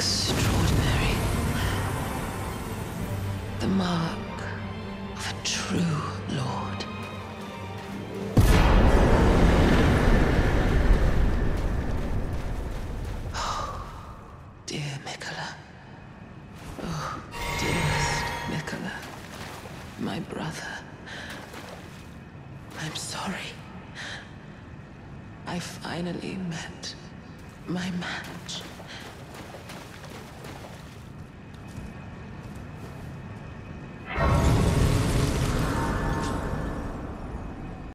extraordinary. The mark of a true lord. Oh, dear Miquella. Oh, dearest Miquella. My brother. I'm sorry. I finally met my match.